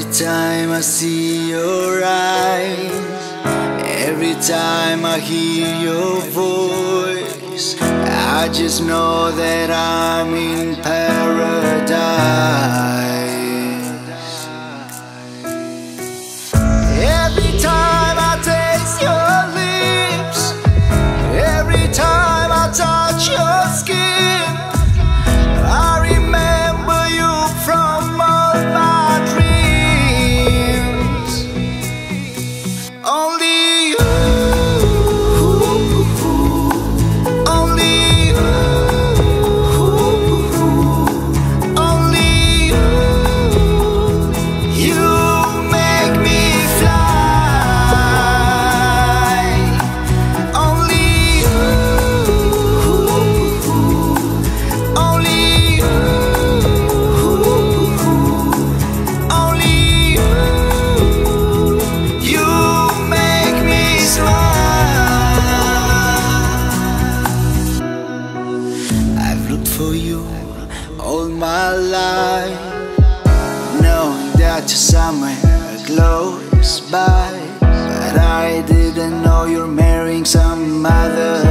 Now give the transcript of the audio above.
Every time I see your eyes Every time I hear your voice I just know that I'm in for you all my life knowing that you're somewhere close by. But I didn't know you're marrying some other.